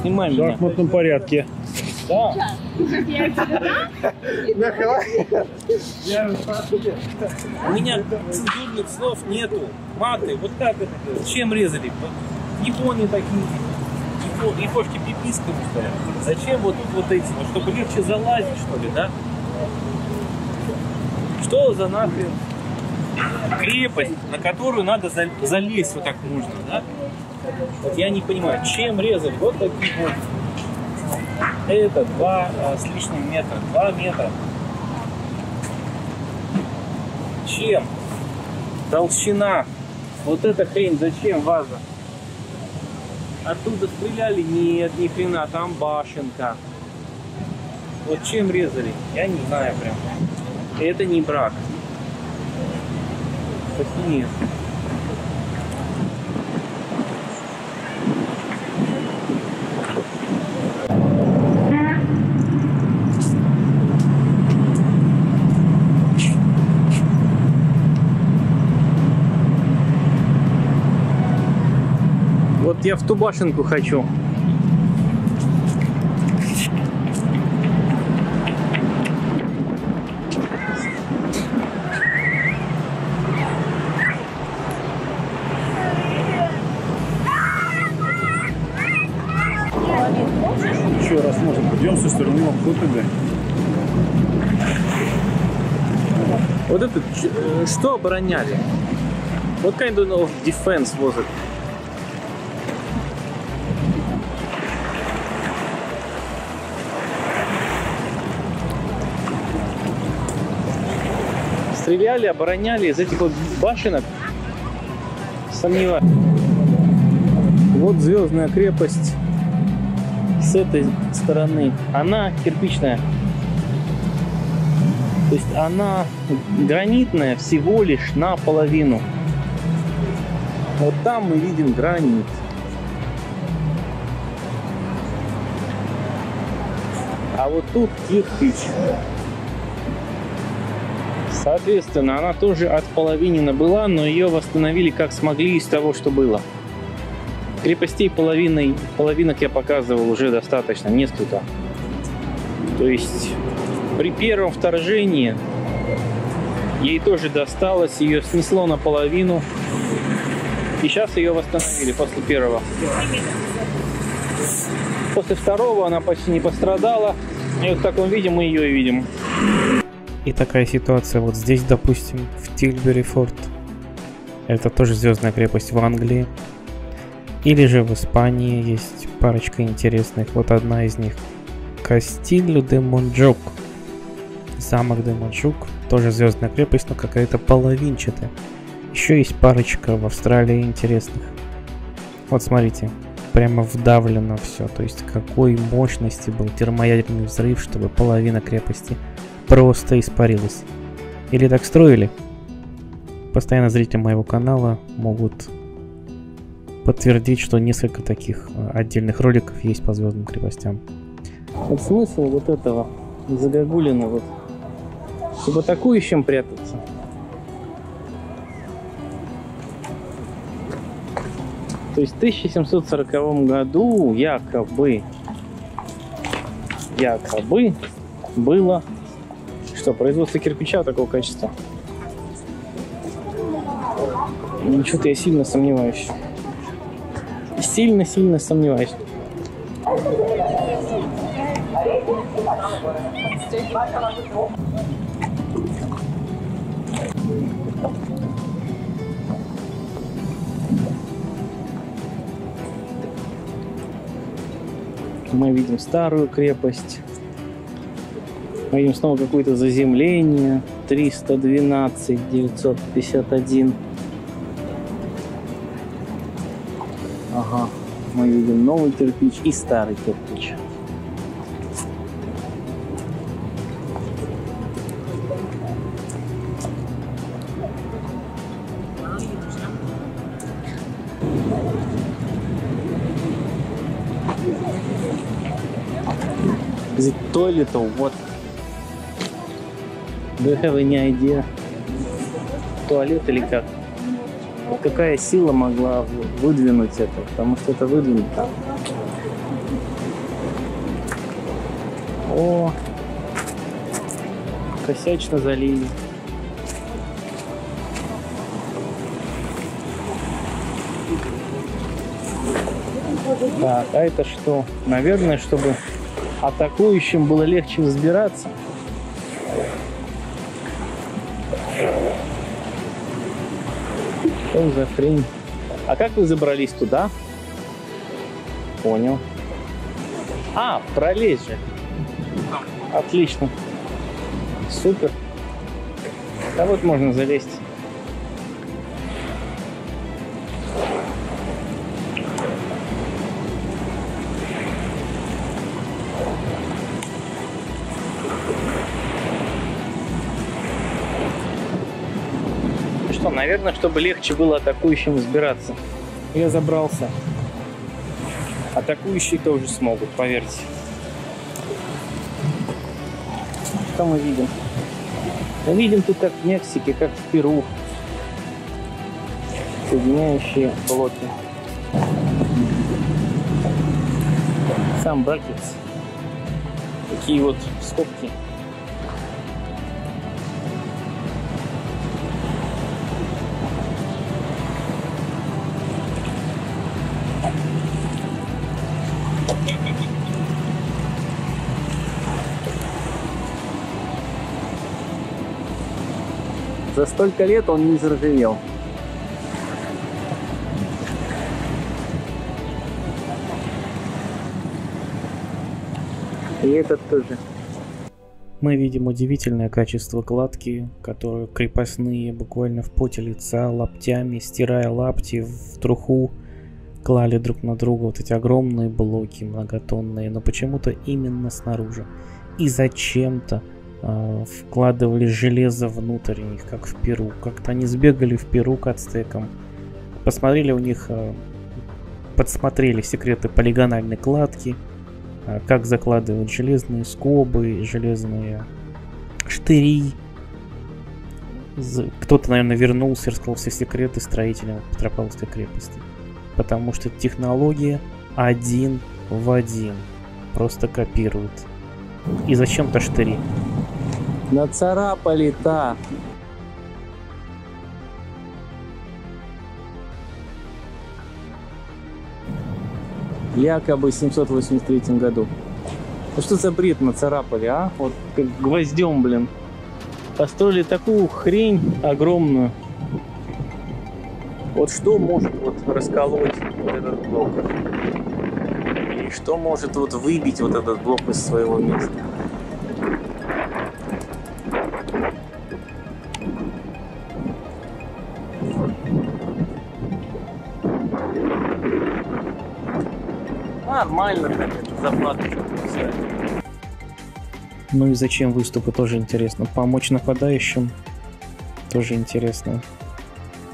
снимай В меня. шахматном порядке. Да. У меня цензурных слов нету. Маты, вот так это. Зачем резали? В Японии такие. Япо- Япошки пиписками стоят. Зачем вот тут вот эти? Чтобы легче залазить, что ли, да? Что за нахрен крепость, на которую надо за- залезть вот так нужно, да? Вот я не понимаю, чем резали? Вот такие вот. Это два а, с лишним метра, два метра. Чем? Толщина. Вот эта хрень, зачем ваза? Оттуда стреляли? Нет, ни хрена, там башенка. Вот чем резали? Я не знаю прям. Это не брак. Так я в ту башенку хочу. Еще раз, может, пойдем со стороны Маккотега. Вот это э, что обороняли? What kind of defense was it? Стреляли, обороняли из этих вот башенок? Сомневаюсь. Вот звездная крепость с этой стороны. Она кирпичная. То есть она гранитная всего лишь наполовину. Вот там мы видим гранит. А вот тут кирпич. Соответственно, она тоже отполовинена была, но ее восстановили как смогли из того, что было. Крепостей половиной, половинок я показывал уже достаточно, несколько. То есть при первом вторжении ей тоже досталось, ее снесло наполовину. И сейчас ее восстановили после первого. После второго она почти не пострадала. И вот в таком виде мы ее и видим. И такая ситуация вот здесь, допустим, в Тильбери форт. Это тоже звездная крепость в Англии. Или же в Испании есть парочка интересных. Вот одна из них. Castillo de Montjuic. Замок де Монджук. Тоже звездная крепость, но какая-то половинчатая. Еще есть парочка в Австралии интересных. Вот смотрите, прямо вдавлено все. То есть какой мощности был термоядерный взрыв, чтобы половина крепости просто испарилась. Или так строили? Постоянно зрители моего канала могут подтвердить, что несколько таких э, отдельных роликов есть по звездным крепостям. Вот смысл вот этого загогулина вот. Чтобы атакующим прятаться. То есть в 1740 году якобы, якобы было что, производство кирпича такого качества? Ну, Что-то я сильно сомневаюсь. Сильно-сильно сомневаюсь. Мы видим старую крепость. Мы видим снова какое-то заземление. 312, 951. Ага. Мы видим новый кирпич и старый кирпич. The toilet or? Do you have any idea? Туалет или как? Вот какая сила могла выдвинуть это? Потому что это выдвинуто. О, косячно залили. Так, а это что? Наверное, чтобы атакующим было легче взбираться. Что за хрень? А как вы забрались туда? Понял. А, пролезть же. Отлично. Супер. Да вот можно залезть. Наверное, чтобы легче было атакующим взбираться. Я забрался. Атакующие тоже смогут, поверьте. Что мы видим? Мы видим тут как в Мексике, как в Перу. Соединяющие блоки. Сам бракетс. Такие вот скобки. За столько лет он не заржавел. И этот тоже. Мы видим удивительное качество кладки, которую крепостные буквально в поте лица, лаптями, стирая лапти в труху, клали друг на друга вот эти огромные блоки многотонные, но почему-то именно снаружи. И зачем-то э, вкладывали железо внутрь них, как в Перу. Как-то они сбегали в Перу к ацтекам, посмотрели у них, э, подсмотрели секреты полигональной кладки, э, как закладывают железные скобы, железные штыри. Кто-то, наверное, вернулся и рассказал все секреты строителям Петропавловской крепости. Потому что технология один в один. Просто копируют. И зачем-то штыри. Нацарапали-то. Якобы в 783 году. Ну что за бред нацарапали, а? Вот как гвоздем, блин. Построили такую хрень огромную. Вот что может вот расколоть вот этот блок? И что может вот выбить вот этот блок из своего места? Нормально, так это заплаточку писать. Ну и зачем выступы, тоже интересно. Помочь нападающим, тоже интересно.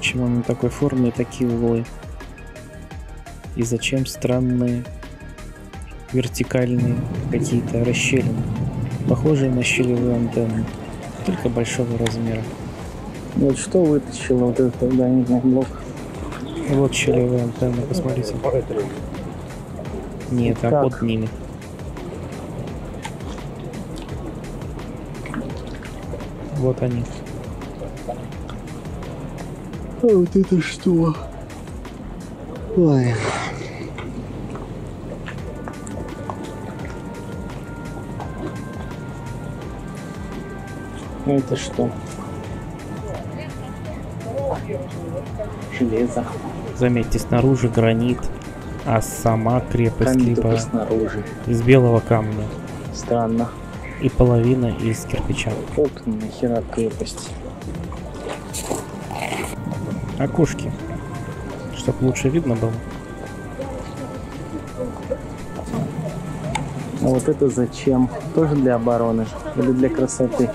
Почему на такой форме и такие углы? И зачем странные вертикальные какие-то расщелины, похожие на щелевые антенны, только большого размера. Вот что вытащило вот этот знаю, блок? Вот щелевые антенны, посмотрите. Нет, а под ними. Вот они. А вот это что? Ой. Это что? Железо. Заметьте, снаружи гранит, а сама крепость Камень либо снаружи. из белого камня Странно. и половина из кирпича. Вот нахера крепость. Окошки, чтоб лучше видно было. А вот это зачем? Тоже для обороны или для красоты?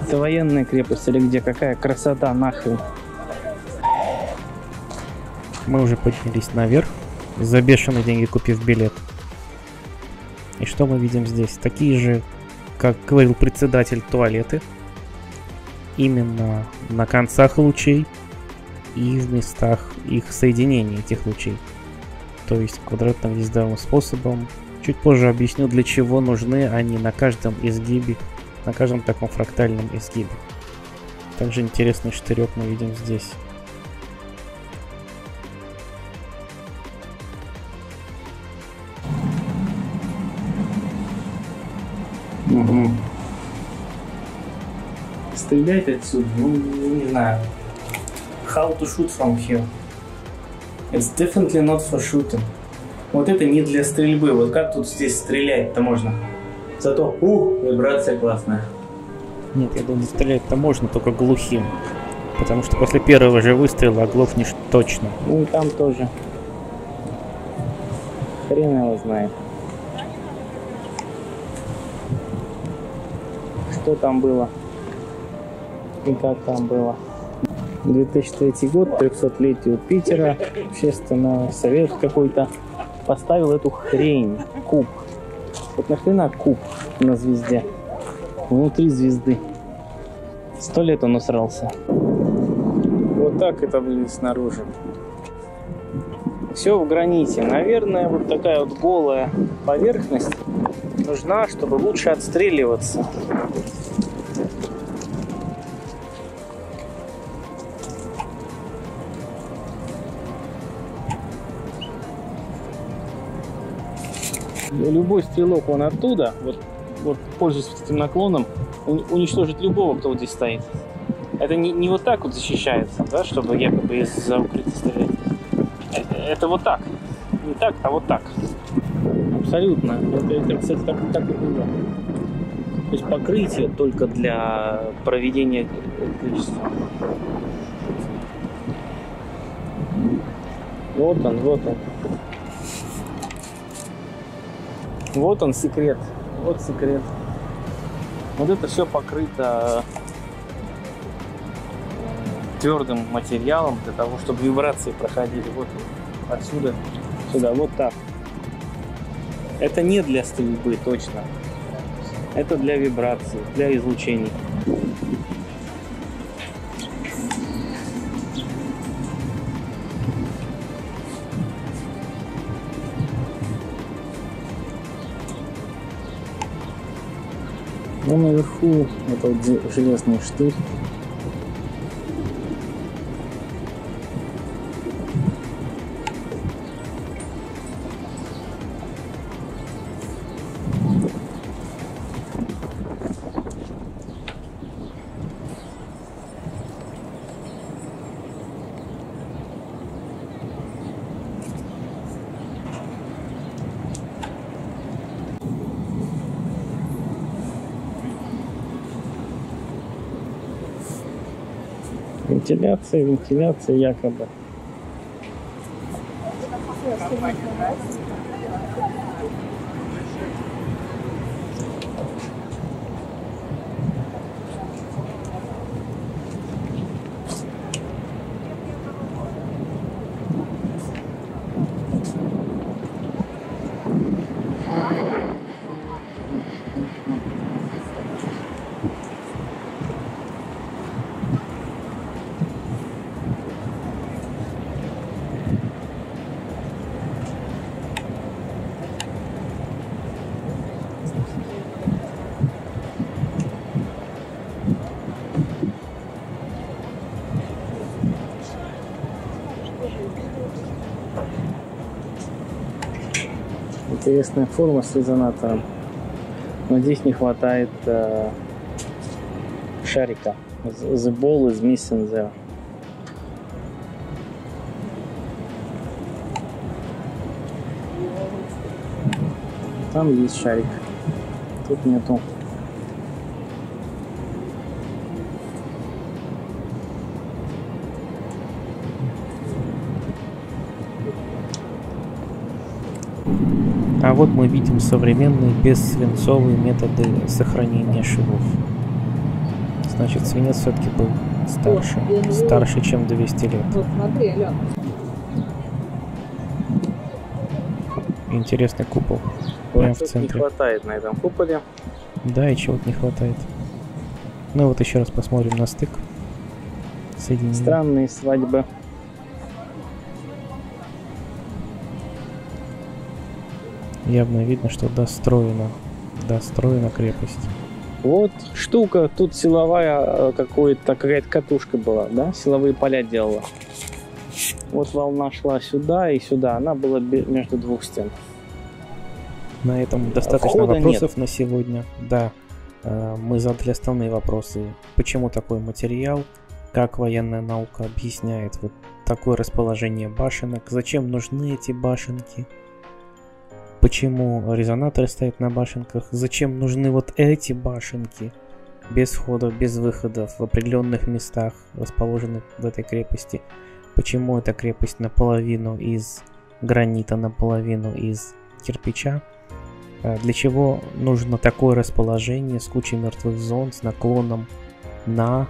Это военная крепость или где? Какая красота нахрен? Мы уже поднялись наверх, за бешеные деньги купив билет. И что мы видим здесь? Такие же, как говорил председатель, туалеты. Именно на концах лучей и в местах их соединения этих лучей. То есть квадратно-гнездовым способом Чуть позже объясню, для чего нужны они на каждом изгибе, на каждом таком фрактальном изгибе. Также интересный штырек мы видим здесь. Угу. Стрелять отсюда, ну, не знаю. How to shoot from here? It's definitely not for shooting. Вот это не для стрельбы. Вот как тут здесь стрелять-то можно? Зато, ух, вибрация классная. Нет, я думаю, стрелять-то можно, только глухим. Потому что после первого же выстрела оглохнешь точно. Ну и там тоже. Хрен его знает. Что там было? И как там было? 2003 год, 300-летию Питера, общественный совет какой-то поставил эту хрень, куб. Вот нахрена куб на звезде? Внутри звезды. Сто лет он усрался. Вот так это выглядит снаружи. Все в граните. Наверное, вот такая вот голая поверхность нужна, чтобы лучше отстреливаться. Любой стрелок, он оттуда, вот, вот пользуясь этим наклоном, уничтожит любого, кто вот здесь стоит. Это не, не вот так вот защищается, да, чтобы якобы из-за укрытия стрелять. Это, это вот так. Не так, а вот так. Абсолютно. Это, это кстати, так, так и было. То есть покрытие только для проведения электричества. Вот он, вот он. Вот он секрет. Вот секрет. Вот это все покрыто твердым материалом для того, чтобы вибрации проходили вот отсюда сюда, вот так. Это не для стрельбы точно. Это для вибрации, для излучений. Ну, наверху это вот железный штырь. Вентиляция, вентиляция якобы. Интересная форма с резонатором. Но здесь не хватает э, шарика. The ball is missing there. Там есть шарик. Тут нету. А вот мы видим современные бессвинцовые методы сохранения швов. Значит, свинец все-таки был старше. Старше, чем 200 лет. Вот смотри, Ален. Интересный купол. Прям в Что-то не центре. хватает на этом куполе. Да, и чего-то не хватает. Ну вот еще раз посмотрим на стык. Соединение. Странные свадьбы. Явно видно, что достроена. Достроена крепость. Вот штука, тут силовая э, какой-то, какая-то катушка была, да, силовые поля делала. Вот волна шла сюда и сюда, она была между двух стен. На этом достаточно Входа вопросов нет. на сегодня. Да, э, мы задали основные вопросы. Почему такой материал? Как военная наука объясняет вот такое расположение башенок? Зачем нужны эти башенки? Почему резонаторы стоят на башенках? Зачем нужны вот эти башенки? Без входов, без выходов, в определенных местах, расположенных в этой крепости. Почему эта крепость наполовину из гранита, наполовину из кирпича? А для чего нужно такое расположение с кучей мертвых зон, с наклоном на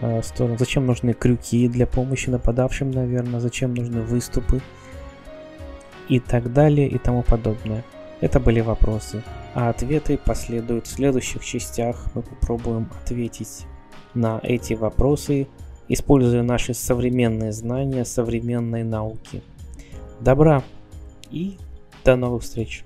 э, сторону? Зачем нужны крюки для помощи нападавшим, наверное? Зачем нужны выступы? И так далее и тому подобное. Это были вопросы. А ответы последуют в следующих частях. Мы попробуем ответить на эти вопросы, используя наши современные знания современной науки. Добра и до новых встреч!